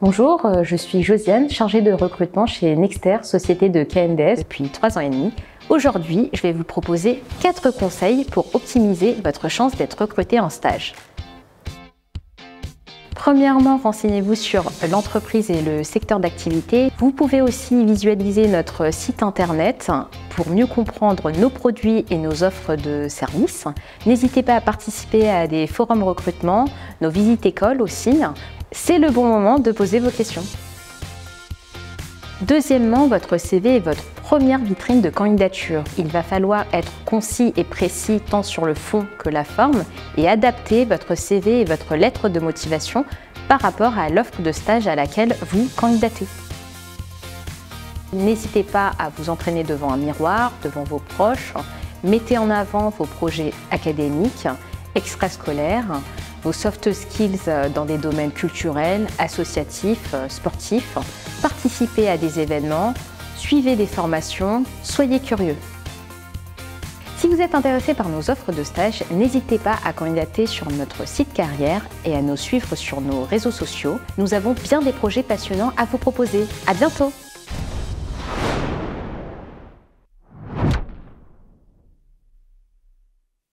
Bonjour, euh, je suis Josiane, chargée de recrutement chez Nexter, société de KNDS depuis trois ans et demi. Aujourd'hui, je vais vous proposer quatre conseils pour optimiser votre chance d'être recruté en stage. Premièrement, renseignez-vous sur l'entreprise et le secteur d'activité. Vous pouvez aussi visualiser notre site internet pour mieux comprendre nos produits et nos offres de services. N'hésitez pas à participer à des forums recrutement, nos visites écoles aussi. C'est le bon moment de poser vos questions. Deuxièmement, votre CV est votre première vitrine de candidature. Il va falloir être concis et précis tant sur le fond que la forme et adapter votre CV et votre lettre de motivation par rapport à l'offre de stage à laquelle vous candidatez. N'hésitez pas à vous entraîner devant un miroir, devant vos proches. Mettez en avant vos projets académiques, extrascolaires, vos soft skills dans des domaines culturels, associatifs, sportifs. Participez à des événements, suivez des formations, soyez curieux. Si vous êtes intéressé par nos offres de stage, n'hésitez pas à candidater sur notre site carrière et à nous suivre sur nos réseaux sociaux. Nous avons bien des projets passionnants à vous proposer. À bientôt!